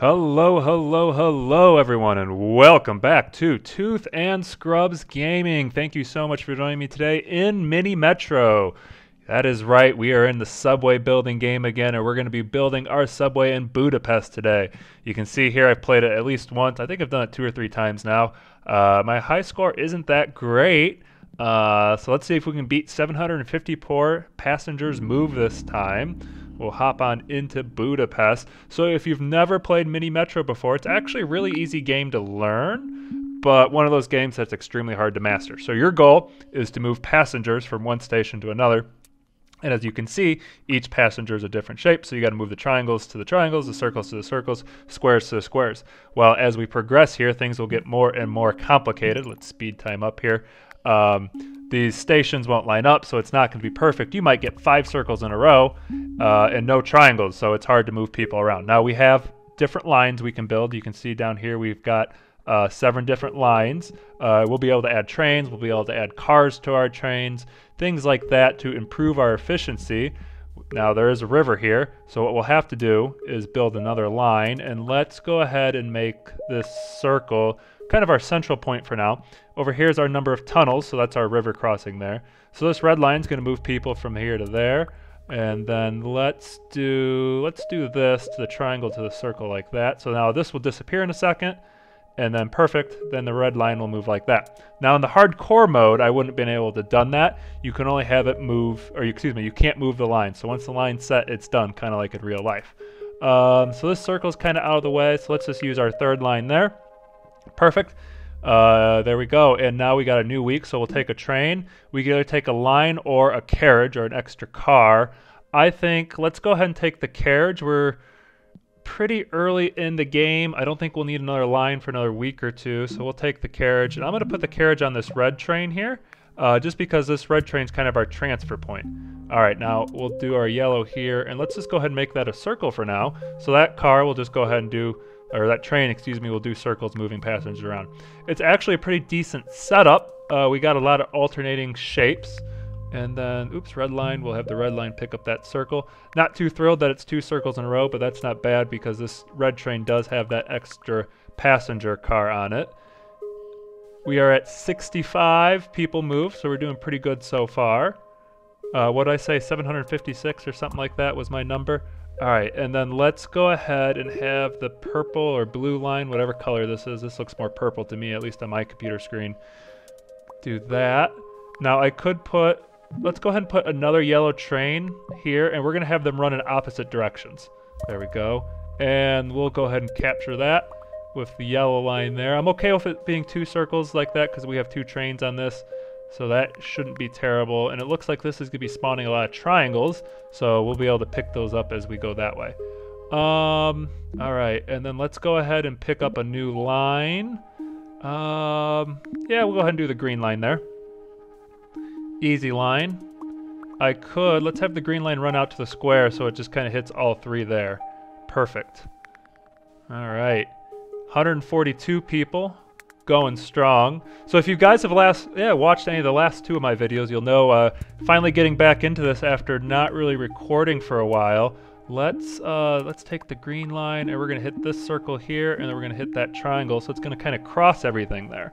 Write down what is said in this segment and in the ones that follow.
Hello, hello, hello, everyone, and welcome back to Tooth and Scrubs Gaming. Thank you so much for joining me today in Mini Metro. That is right, we are in the subway building game again, and we're going to be building our subway in Budapest today. You can see here I've played it at least once. I think I've done it two or three times now. Uh, my high score isn't that great, uh, so let's see if we can beat 750 poor passengers move this time. We'll hop on into Budapest. So if you've never played Mini Metro before, it's actually a really easy game to learn, but one of those games that's extremely hard to master. So your goal is to move passengers from one station to another. And as you can see, each passenger is a different shape, so you got to move the triangles to the triangles, the circles to the circles, squares to the squares. Well, as we progress here, things will get more and more complicated. Let's speed time up here. Um, these stations won't line up, so it's not going to be perfect. You might get five circles in a row uh, and no triangles, so it's hard to move people around. Now we have different lines we can build. You can see down here we've got uh, seven different lines. Uh, we'll be able to add trains, we'll be able to add cars to our trains, things like that to improve our efficiency. Now there is a river here, so what we'll have to do is build another line, and let's go ahead and make this circle kind of our central point for now. Over here is our number of tunnels, so that's our river crossing there. So this red line is going to move people from here to there. And then let's do let's do this to the triangle to the circle like that. So now this will disappear in a second. And then perfect, then the red line will move like that. Now in the hardcore mode, I wouldn't have been able to done that. You can only have it move, or excuse me, you can't move the line. So once the line's set, it's done, kind of like in real life. Um, so this circle's kind of out of the way, so let's just use our third line there. Perfect. Uh, there we go. And now we got a new week, so we'll take a train. We either take a line or a carriage or an extra car. I think let's go ahead and take the carriage. We're pretty early in the game. I don't think we'll need another line for another week or two, so we'll take the carriage. And I'm going to put the carriage on this red train here, uh, just because this red train is kind of our transfer point. All right, now we'll do our yellow here, and let's just go ahead and make that a circle for now. So that car will just go ahead and do or that train, excuse me, will do circles moving passengers around. It's actually a pretty decent setup. Uh, we got a lot of alternating shapes. And then, oops, red line, we'll have the red line pick up that circle. Not too thrilled that it's two circles in a row, but that's not bad because this red train does have that extra passenger car on it. We are at 65 people moved, so we're doing pretty good so far. Uh, what I say, 756 or something like that was my number. All right, and then let's go ahead and have the purple or blue line, whatever color this is. This looks more purple to me, at least on my computer screen. Do that. Now I could put, let's go ahead and put another yellow train here, and we're gonna have them run in opposite directions. There we go. And we'll go ahead and capture that with the yellow line there. I'm okay with it being two circles like that because we have two trains on this. So that shouldn't be terrible. And it looks like this is going to be spawning a lot of triangles. So we'll be able to pick those up as we go that way. Um, all right. And then let's go ahead and pick up a new line. Um, yeah, we'll go ahead and do the green line there. Easy line. I could, let's have the green line run out to the square so it just kind of hits all three there. Perfect. All right. 142 people going strong. So if you guys have last yeah watched any of the last two of my videos, you'll know uh, finally getting back into this after not really recording for a while. Let's uh, let's take the green line and we're gonna hit this circle here and then we're gonna hit that triangle. So it's gonna kind of cross everything there.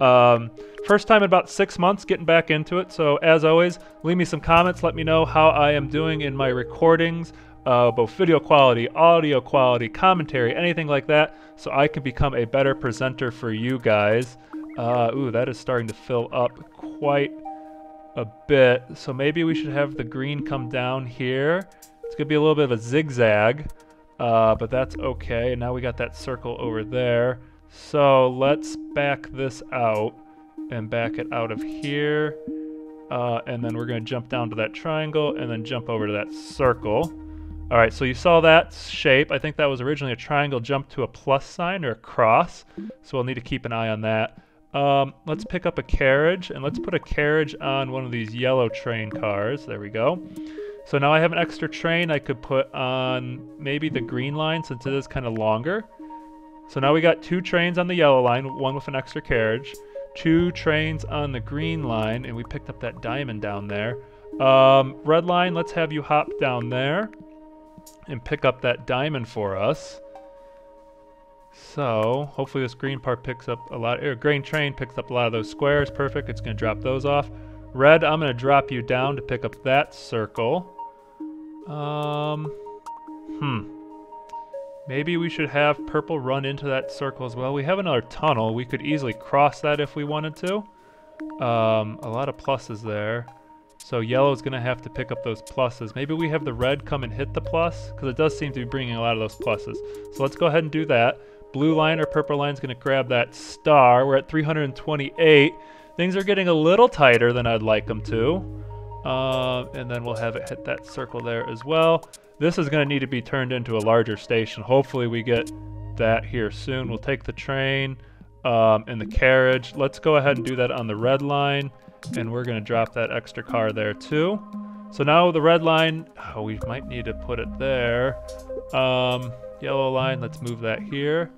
Um, first time in about six months getting back into it. So as always, leave me some comments. Let me know how I am doing in my recordings uh, both video quality, audio quality, commentary, anything like that, so I can become a better presenter for you guys. Uh, ooh, that is starting to fill up quite a bit. So maybe we should have the green come down here. It's going to be a little bit of a zigzag, uh, but that's okay. And now we got that circle over there. So let's back this out and back it out of here. Uh, and then we're going to jump down to that triangle and then jump over to that circle. All right, so you saw that shape. I think that was originally a triangle jump to a plus sign or a cross. So we'll need to keep an eye on that. Um, let's pick up a carriage and let's put a carriage on one of these yellow train cars. There we go. So now I have an extra train I could put on maybe the green line since it is kind of longer. So now we got two trains on the yellow line, one with an extra carriage, two trains on the green line, and we picked up that diamond down there. Um, red line, let's have you hop down there and pick up that diamond for us. So hopefully this green part picks up a lot, or green train picks up a lot of those squares. Perfect, it's gonna drop those off. Red, I'm gonna drop you down to pick up that circle. Um, hmm. Maybe we should have purple run into that circle as well. We have another tunnel. We could easily cross that if we wanted to. Um, a lot of pluses there. So yellow is going to have to pick up those pluses. Maybe we have the red come and hit the plus, because it does seem to be bringing a lot of those pluses. So let's go ahead and do that. Blue line or purple line is going to grab that star. We're at 328. Things are getting a little tighter than I'd like them to. Uh, and then we'll have it hit that circle there as well. This is going to need to be turned into a larger station. Hopefully we get that here soon. We'll take the train um, and the carriage. Let's go ahead and do that on the red line. And we're going to drop that extra car there too. So now the red line, oh, we might need to put it there. Um, yellow line, let's move that here.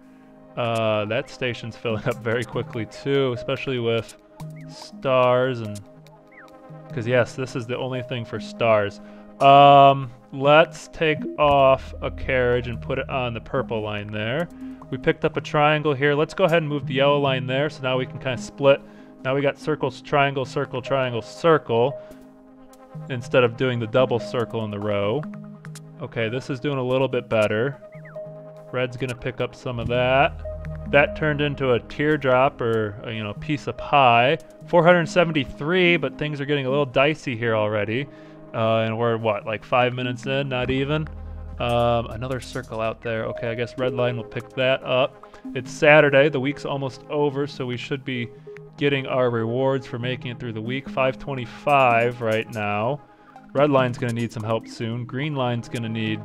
Uh, that station's filling up very quickly too, especially with stars and... Because yes, this is the only thing for stars. Um, let's take off a carriage and put it on the purple line there. We picked up a triangle here. Let's go ahead and move the yellow line there so now we can kind of split. Now we got circles, triangle, circle, triangle, circle instead of doing the double circle in the row. Okay, this is doing a little bit better. Red's gonna pick up some of that. That turned into a teardrop or a, you know piece of pie. 473, but things are getting a little dicey here already. Uh, and we're what, like five minutes in? Not even. Um, another circle out there. Okay, I guess red line will pick that up. It's Saturday. The week's almost over, so we should be getting our rewards for making it through the week. 525 right now. Red line's going to need some help soon. Green line's going to need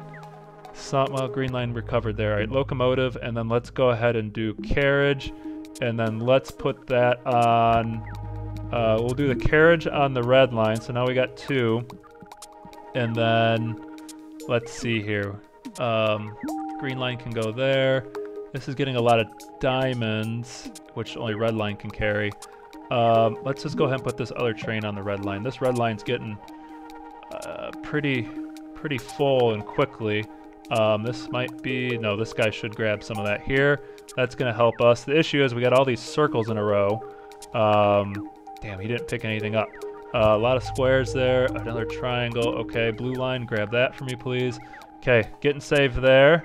some, well, green line recovered there. All right, locomotive, and then let's go ahead and do carriage, and then let's put that on, uh, we'll do the carriage on the red line, so now we got two, and then let's see here. Um, green line can go there. This is getting a lot of diamonds, which only red line can carry. Um, let's just go ahead and put this other train on the red line. This red line's getting uh, pretty, pretty full and quickly. Um, this might be, no, this guy should grab some of that here. That's going to help us. The issue is we got all these circles in a row. Um, damn, he didn't pick anything up. Uh, a lot of squares there. Another triangle. Okay, blue line, grab that for me, please. Okay, getting saved there.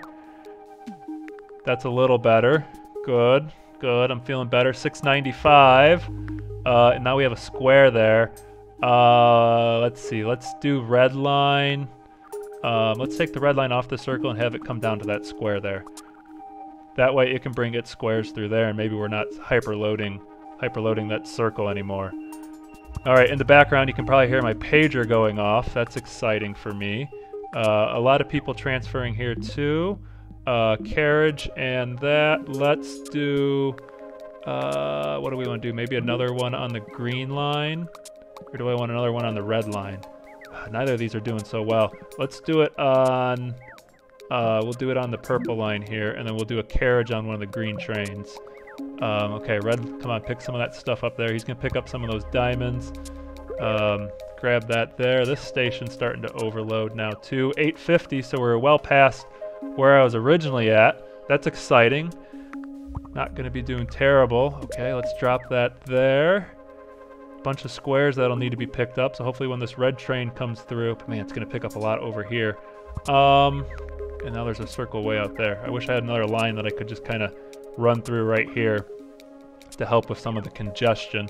That's a little better. Good, good. I'm feeling better. 695. Uh, and now we have a square there. Uh, let's see. Let's do red line. Um, let's take the red line off the circle and have it come down to that square there. That way it can bring its squares through there and maybe we're not hyperloading hyperloading that circle anymore. Alright, in the background you can probably hear my pager going off. That's exciting for me. Uh, a lot of people transferring here too. Uh, carriage and that. Let's do... Uh, what do we want to do? Maybe another one on the green line? Or do I want another one on the red line? Neither of these are doing so well. Let's do it on... Uh, we'll do it on the purple line here, and then we'll do a carriage on one of the green trains. Um, okay, red, come on, pick some of that stuff up there. He's going to pick up some of those diamonds. Um, grab that there. This station's starting to overload now, too. 850, so we're well past where I was originally at. That's exciting. Not going to be doing terrible. Okay, let's drop that there bunch of squares that'll need to be picked up. So hopefully when this red train comes through, man, it's going to pick up a lot over here. Um, and now there's a circle way out there. I wish I had another line that I could just kind of run through right here to help with some of the congestion.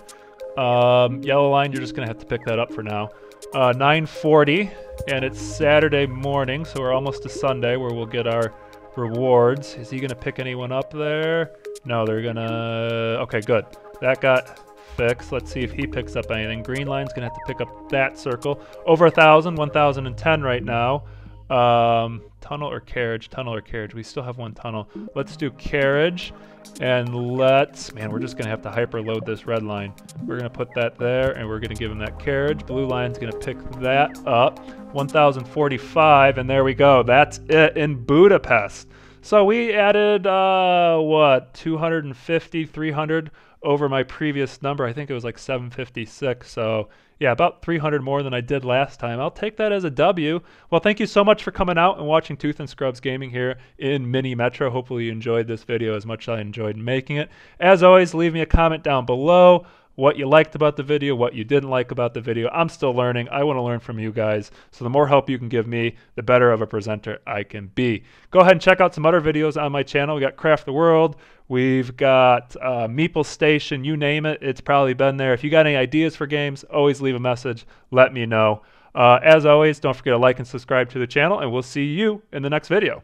Um, yellow line, you're just going to have to pick that up for now. Uh, 940, and it's Saturday morning, so we're almost to Sunday where we'll get our rewards. Is he going to pick anyone up there? No, they're going to... Okay, good. That got fixed. Let's see if he picks up anything. Green line's going to have to pick up that circle. Over a 1,000, 1,010 right now. Um, tunnel or carriage? Tunnel or carriage? We still have one tunnel. Let's do carriage. And let's... Man, we're just to have to hyperload this red line. We're to put that there, and we're to give him that carriage. Blue line's to pick that up. 1,045, and there we go. That's it in Budapest. So we added, uh, what, 250, 300 over my previous number. I think it was like 756. So yeah, about 300 more than I did last time. I'll take that as a W. Well, thank you so much for coming out and watching Tooth and Scrubs Gaming here in Mini Metro. Hopefully you enjoyed this video as much as I enjoyed making it. As always, leave me a comment down below what you liked about the video, what you didn't like about the video. I'm still learning. I want to learn from you guys. So the more help you can give me, the better of a presenter I can be. Go ahead and check out some other videos on my channel. We got Craft the World. We've got uh, Meeple Station, you name it. It's probably been there. If you got any ideas for games, always leave a message. Let me know. Uh, as always, don't forget to like and subscribe to the channel, and we'll see you in the next video.